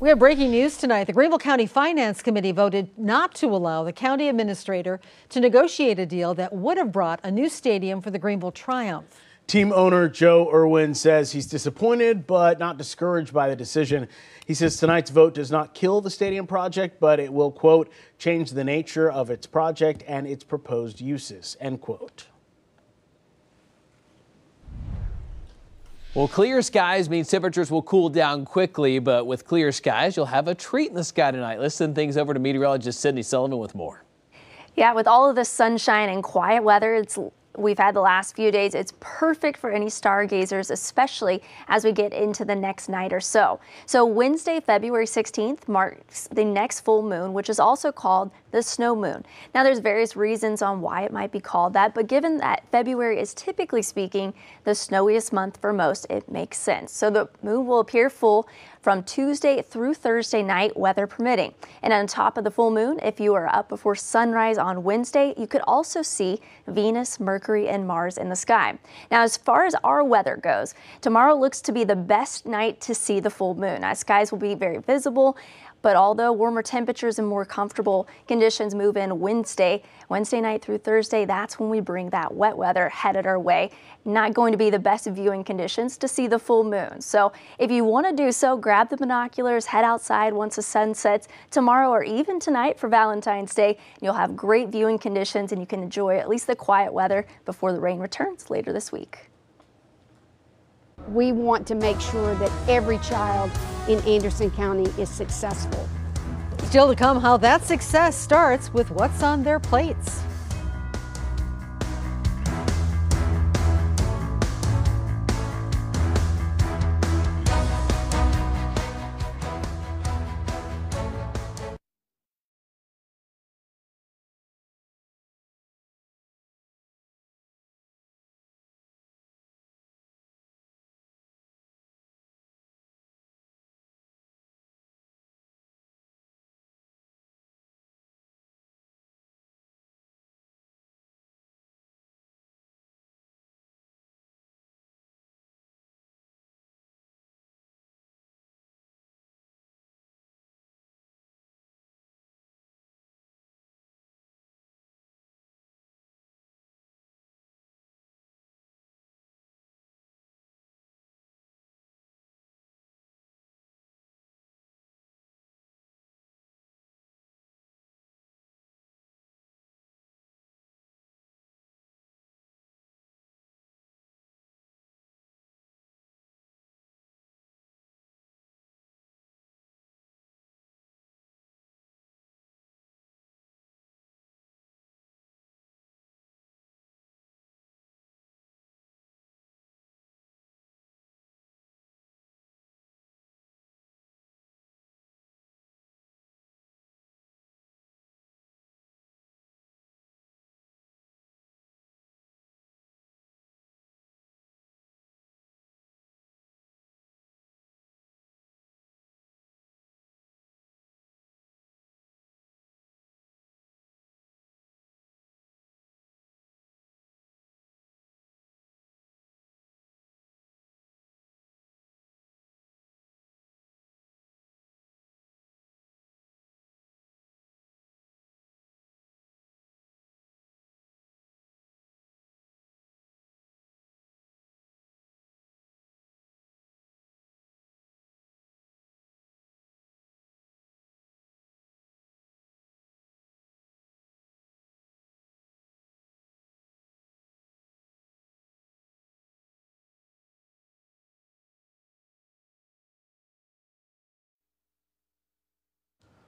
We have breaking news tonight. The Greenville County Finance Committee voted not to allow the county administrator to negotiate a deal that would have brought a new stadium for the Greenville Triumph. Team owner Joe Erwin says he's disappointed but not discouraged by the decision. He says tonight's vote does not kill the stadium project, but it will, quote, change the nature of its project and its proposed uses, end quote. Well, clear skies means temperatures will cool down quickly, but with clear skies, you'll have a treat in the sky tonight. Let's send things over to meteorologist Sydney Sullivan with more. Yeah, with all of the sunshine and quiet weather, it's we've had the last few days. It's perfect for any stargazers, especially as we get into the next night or so. So Wednesday, February 16th marks the next full moon, which is also called the snow moon. Now there's various reasons on why it might be called that, but given that February is typically speaking the snowiest month for most, it makes sense. So the moon will appear full from Tuesday through Thursday night, weather permitting. And on top of the full moon, if you are up before sunrise on Wednesday, you could also see Venus, Mercury, and Mars in the sky. Now, as far as our weather goes, tomorrow looks to be the best night to see the full moon. As skies will be very visible. But although warmer temperatures and more comfortable conditions move in Wednesday, Wednesday night through Thursday, that's when we bring that wet weather headed our way. Not going to be the best viewing conditions to see the full moon. So if you want to do so, grab the binoculars, head outside once the sun sets tomorrow or even tonight for Valentine's Day. You'll have great viewing conditions and you can enjoy at least the quiet weather before the rain returns later this week. We want to make sure that every child in Anderson County is successful. Still to come, how that success starts with what's on their plates.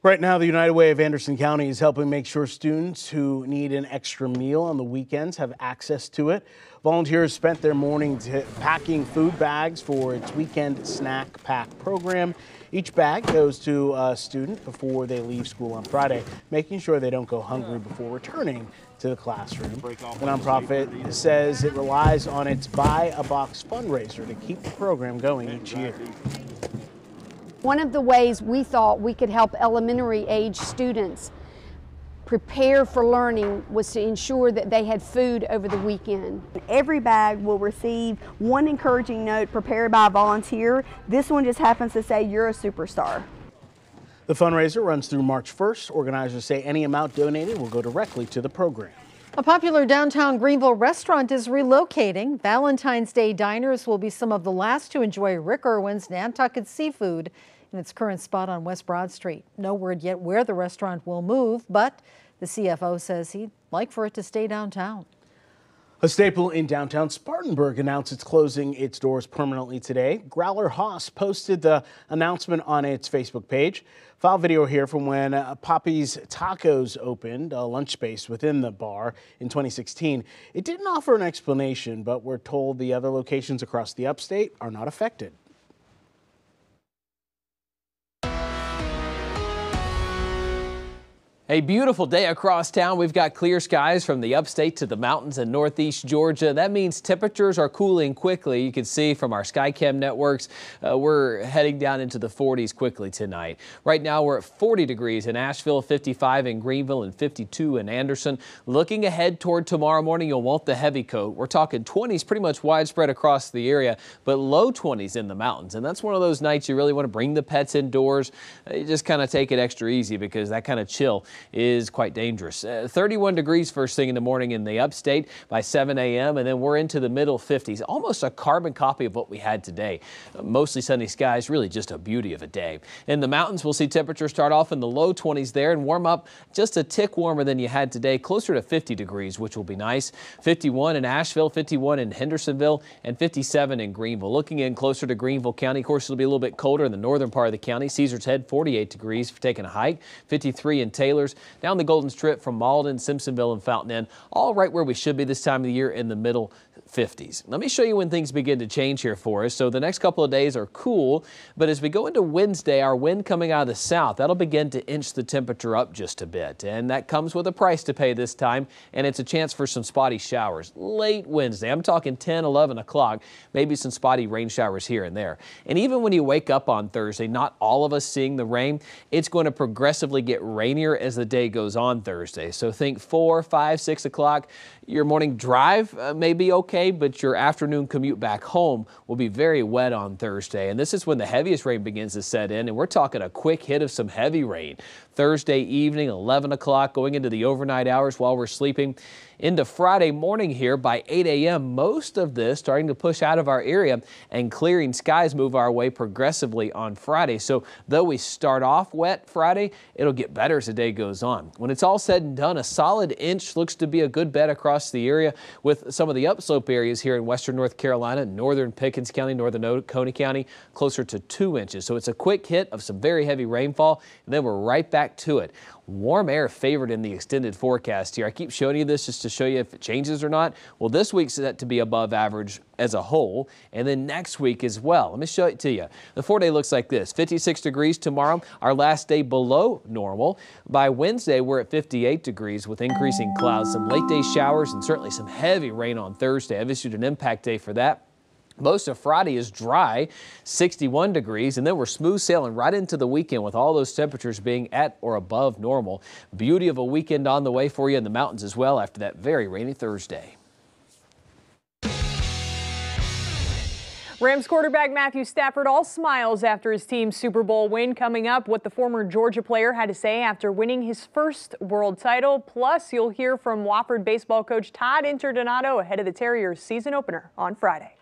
Right now, the United Way of Anderson County is helping make sure students who need an extra meal on the weekends have access to it. Volunteers spent their mornings packing food bags for its weekend snack pack program. Each bag goes to a student before they leave school on Friday, making sure they don't go hungry before returning to the classroom. The nonprofit says it relies on its Buy a Box fundraiser to keep the program going each year. One of the ways we thought we could help elementary age students prepare for learning was to ensure that they had food over the weekend. Every bag will receive one encouraging note prepared by a volunteer. This one just happens to say, you're a superstar. The fundraiser runs through March 1st. Organizers say any amount donated will go directly to the program. A popular downtown Greenville restaurant is relocating. Valentine's Day diners will be some of the last to enjoy Rick Erwin's Nantucket seafood in its current spot on West Broad Street. No word yet where the restaurant will move, but the CFO says he'd like for it to stay downtown. A staple in downtown Spartanburg announced it's closing its doors permanently today. Growler Haus posted the announcement on its Facebook page. File video here from when uh, Poppy's Tacos opened, a lunch space within the bar in 2016. It didn't offer an explanation, but we're told the other locations across the upstate are not affected. A beautiful day across town. We've got clear skies from the upstate to the mountains in northeast Georgia. That means temperatures are cooling quickly. You can see from our Skycam networks, uh, we're heading down into the 40s quickly tonight. Right now, we're at 40 degrees in Asheville, 55 in Greenville, and 52 in Anderson. Looking ahead toward tomorrow morning, you'll want the heavy coat. We're talking 20s pretty much widespread across the area, but low 20s in the mountains. And that's one of those nights you really want to bring the pets indoors. Uh, you just kind of take it extra easy because that kind of chill is quite dangerous. Uh, 31 degrees first thing in the morning in the upstate by 7 a.m. and then we're into the middle 50s, almost a carbon copy of what we had today. Uh, mostly sunny skies, really just a beauty of a day. In the mountains, we'll see temperatures start off in the low 20s there and warm up just a tick warmer than you had today, closer to 50 degrees, which will be nice. 51 in Asheville, 51 in Hendersonville, and 57 in Greenville. Looking in closer to Greenville County, of course, it'll be a little bit colder in the northern part of the county. Caesar's Head, 48 degrees for taking a hike, 53 in Down the Golden Strip from Mauldin, Simpsonville, and Fountain Inn, all right where we should be this time of the year in the middle 50s. Let me show you when things begin to change here for us. So the next couple of days are cool, but as we go into Wednesday, our wind coming out of the south, that'll begin to inch the temperature up just a bit. And that comes with a price to pay this time, and it's a chance for some spotty showers late Wednesday. I'm talking 10, 11 o'clock, maybe some spotty rain showers here and there. And even when you wake up on Thursday, not all of us seeing the rain, it's going to progressively get rainier as the day goes on Thursday. So think 4, 5, 6 o'clock. Your morning drive uh, may be okay, but your afternoon commute back home will be very wet on Thursday. And this is when the heaviest rain begins to set in. And we're talking a quick hit of some heavy rain. Thursday evening, 11 o'clock, going into the overnight hours while we're sleeping into Friday morning here by 8 a.m. Most of this starting to push out of our area and clearing skies move our way progressively on Friday. So though we start off wet Friday, it'll get better as the day goes on. When it's all said and done, a solid inch looks to be a good bet across the area with some of the upslope areas here in western North Carolina, northern Pickens County, northern Oconee County, closer to two inches. So it's a quick hit of some very heavy rainfall, and then we're right back to it. Warm air favored in the extended forecast here. I keep showing you this just to show you if it changes or not. Well, this week's set to be above average as a whole, and then next week as well. Let me show it to you. The four day looks like this 56 degrees tomorrow, our last day below normal. By Wednesday, we're at 58 degrees with increasing clouds, some late day showers, and certainly some heavy rain on Thursday. I've issued an impact day for that. Most of Friday is dry, 61 degrees, and then we're smooth sailing right into the weekend with all those temperatures being at or above normal. Beauty of a weekend on the way for you in the mountains as well after that very rainy Thursday. Rams quarterback Matthew Stafford all smiles after his team's Super Bowl win coming up. What the former Georgia player had to say after winning his first world title. Plus, you'll hear from Wofford baseball coach Todd Interdonato ahead of the Terriers season opener on Friday.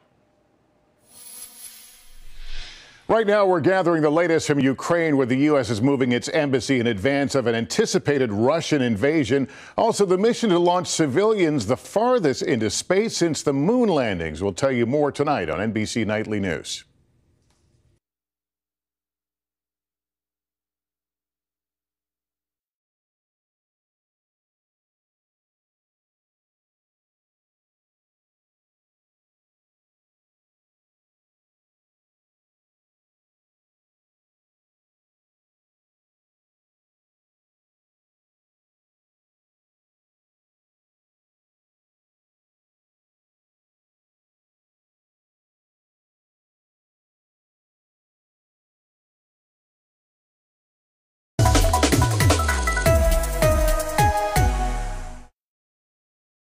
Right now, we're gathering the latest from Ukraine, where the U.S. is moving its embassy in advance of an anticipated Russian invasion. Also, the mission to launch civilians the farthest into space since the moon landings. We'll tell you more tonight on NBC Nightly News.